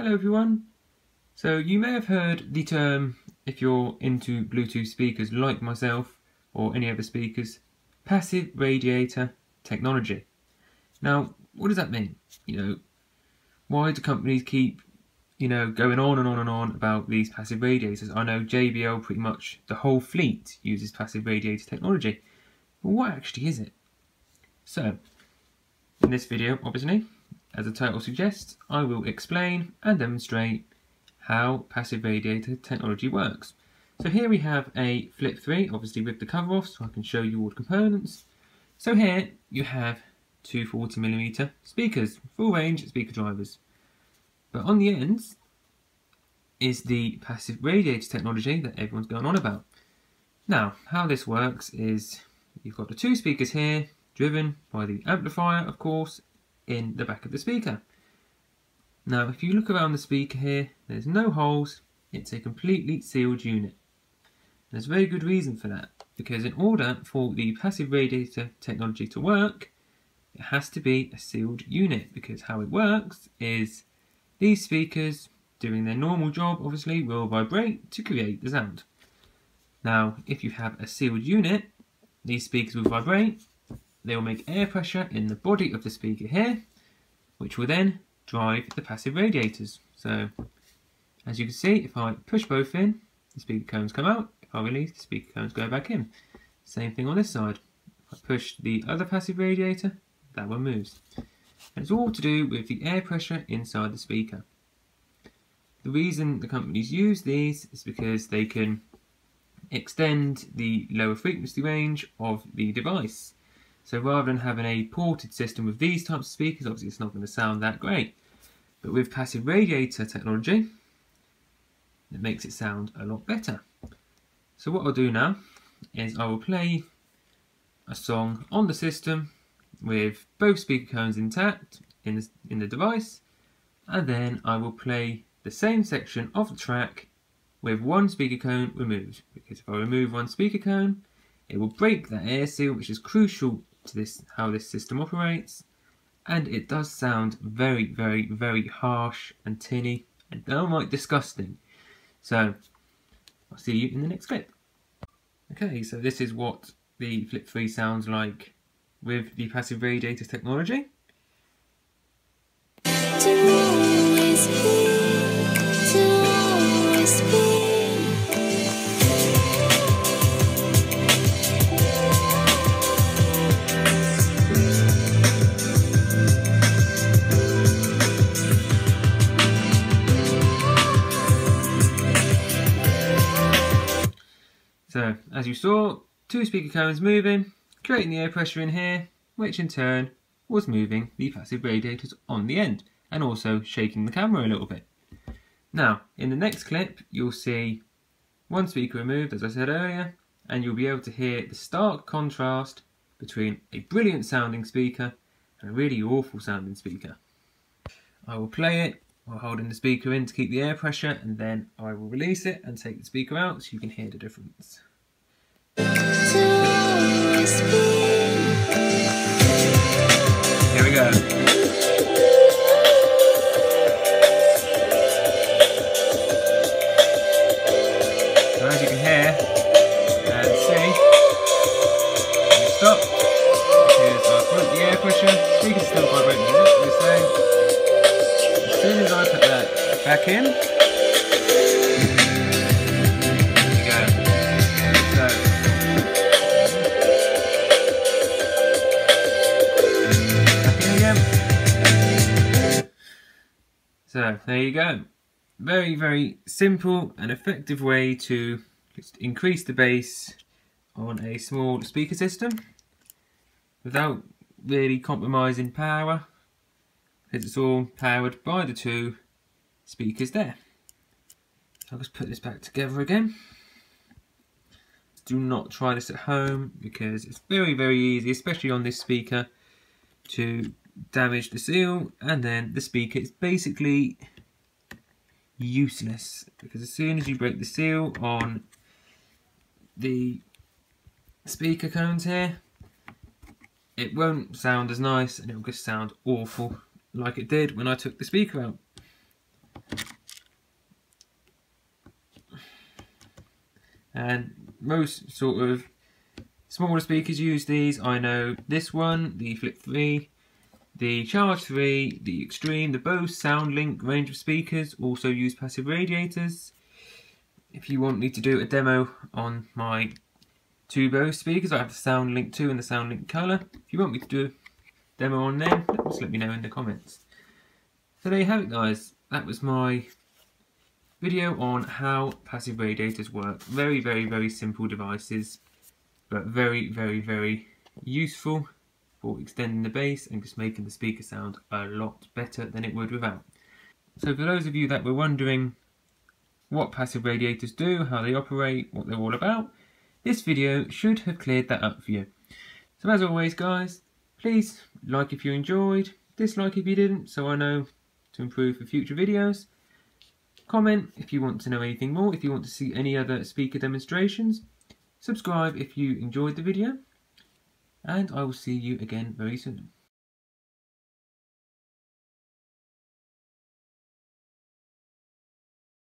Hello everyone. So you may have heard the term, if you're into Bluetooth speakers like myself or any other speakers, passive radiator technology. Now, what does that mean? You know, why do companies keep, you know, going on and on and on about these passive radiators? I know JBL pretty much the whole fleet uses passive radiator technology. But what actually is it? So, in this video, obviously, as the title suggests, I will explain and demonstrate how passive radiator technology works. So here we have a Flip 3, obviously with the cover off, so I can show you all the components. So here you have two 40mm speakers, full range speaker drivers. But on the ends is the passive radiator technology that everyone's going on about. Now, how this works is you've got the two speakers here, driven by the amplifier, of course, in the back of the speaker. Now if you look around the speaker here, there's no holes, it's a completely sealed unit. There's a very good reason for that, because in order for the passive radiator technology to work, it has to be a sealed unit, because how it works is these speakers, doing their normal job obviously, will vibrate to create the sound. Now if you have a sealed unit, these speakers will vibrate they will make air pressure in the body of the speaker here, which will then drive the passive radiators. So, as you can see, if I push both in, the speaker cones come out. If I release, the speaker cones go back in. Same thing on this side. If I push the other passive radiator, that one moves. And it's all to do with the air pressure inside the speaker. The reason the companies use these is because they can extend the lower frequency range of the device. So rather than having a ported system with these types of speakers, obviously it's not going to sound that great. But with passive radiator technology, it makes it sound a lot better. So what I'll do now is I will play a song on the system with both speaker cones intact in the, in the device and then I will play the same section of the track with one speaker cone removed because if I remove one speaker cone it will break that air seal which is crucial to this how this system operates. And it does sound very very very harsh and tinny and downright disgusting. So I'll see you in the next clip. Okay so this is what the Flip 3 sounds like with the passive radiator technology So, as you saw, two speaker cones moving, creating the air pressure in here, which in turn was moving the passive radiators on the end, and also shaking the camera a little bit. Now, in the next clip, you'll see one speaker removed, as I said earlier, and you'll be able to hear the stark contrast between a brilliant sounding speaker and a really awful sounding speaker. I will play it while holding the speaker in to keep the air pressure and then I will release it and take the speaker out so you can hear the difference. Back in, So there you go. Very, very simple and effective way to just increase the bass on a small speaker system without really compromising power because it's all powered by the two speakers there. I'll just put this back together again. Do not try this at home because it's very very easy, especially on this speaker, to damage the seal and then the speaker is basically useless because as soon as you break the seal on the speaker cones here it won't sound as nice and it'll just sound awful like it did when I took the speaker out. And most sort of smaller speakers use these. I know this one, the Flip 3, the Charge 3, the Extreme, the Bose SoundLink range of speakers also use passive radiators. If you want me to do a demo on my two Bose speakers, I have the SoundLink 2 and the SoundLink Color. If you want me to do a demo on them, just let me know in the comments. So there you have it guys, that was my video on how passive radiators work. Very, very, very simple devices, but very, very, very useful for extending the bass and just making the speaker sound a lot better than it would without. So for those of you that were wondering what passive radiators do, how they operate, what they're all about, this video should have cleared that up for you. So as always guys, please like if you enjoyed, dislike if you didn't, so I know to improve for future videos. Comment if you want to know anything more, if you want to see any other speaker demonstrations. Subscribe if you enjoyed the video and I will see you again very soon.